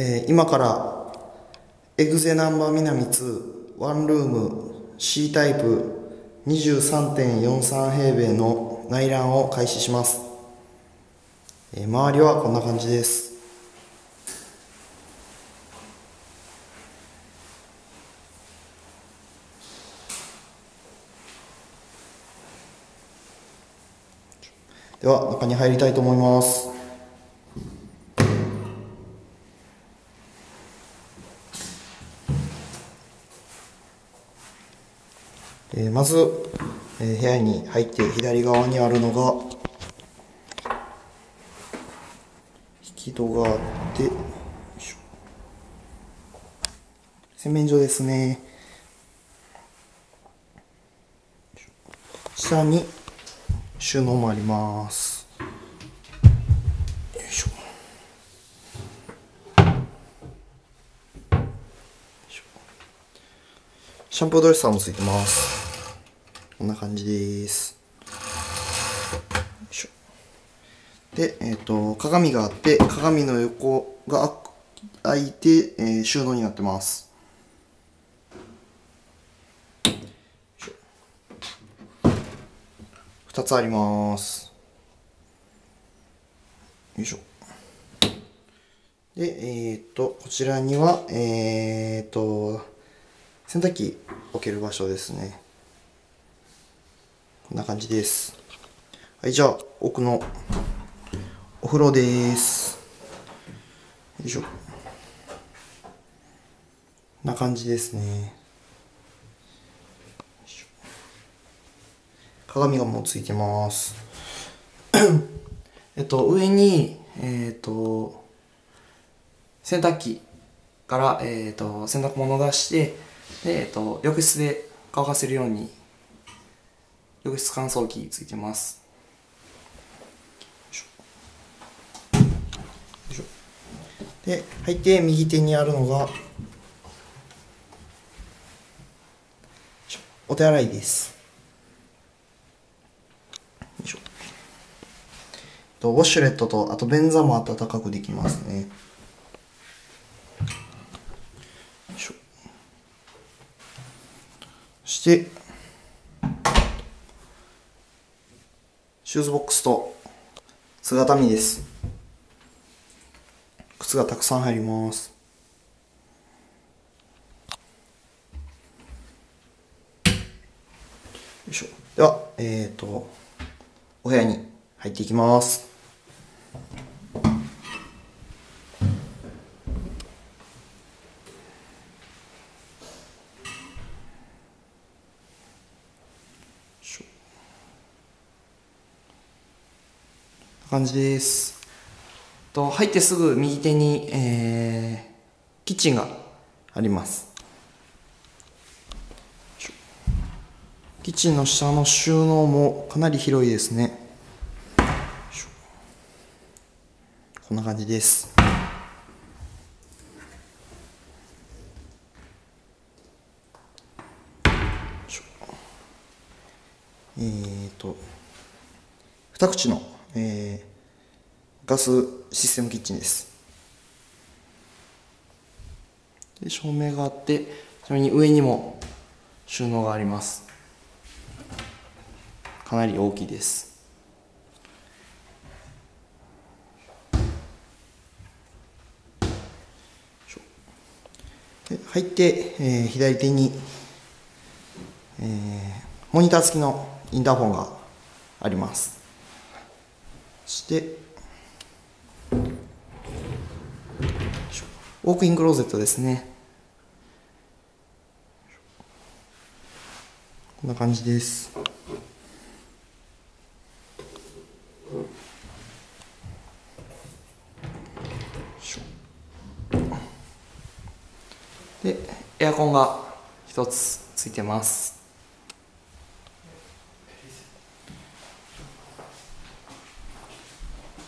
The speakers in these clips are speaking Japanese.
えー今からエグゼナンバー南2ワンルーム C タイプ23.43平米の内覧を開始します、えー周りはこんな感じです。では中に入りたいと思います。えーまず、えー部屋に入って左側にあるのが引き戸があって洗面所ですね。下に収納もあります。よいしょ。シャンプードレッサーもついてます。こんな感じです。でえっ、と鏡があって鏡の横が開いて、えー収納になってます。よいしょ。2つあります。よいしょ。でえっ、とこちらにはえっ、と洗濯機置ける場所ですねこんな感じです。はいじゃあ奥のお風呂です。よいしょ。こんな感じですね。鏡がもうついてます。えっと上にえっと洗濯機から、えっと洗濯物を出してで、えっと浴室で乾かせるように浴室乾燥機ついてます。で入って右手にあるのがお手洗いです。いしょ。ウォシュレットとあと便座も温かくできますね。しょ。そしてシューズボックスと姿見です。靴がたくさん入ります。よいしょ。ではえっ、ー、とお部屋に入っていきますしょこんな感じです。と入ってすぐ右手に、えーキッチンがあります。キッチンの下の収納もかなり広いですね。こんな感じです。よいしょえーと二口の、えーガスシステムキッチンです。で照明があってちなみに上にも収納があります。かなり大きいです。入って、えー左手に、えーモニター付きのインターホンがあります。してウォークインクローゼットですね。こんな感じです。でエアコンが一つついてます。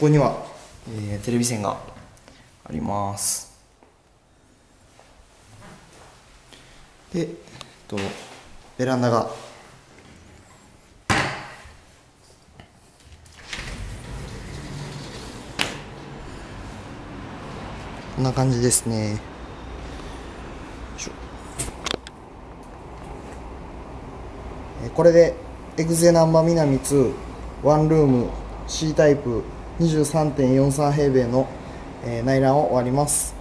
ここには、えー、テレビ線があります。で、えっと、ベランダが。こんな感じですね。これでエグゼナンバミ2ワンルームシータイプ。23.43平米の、内覧を終わります。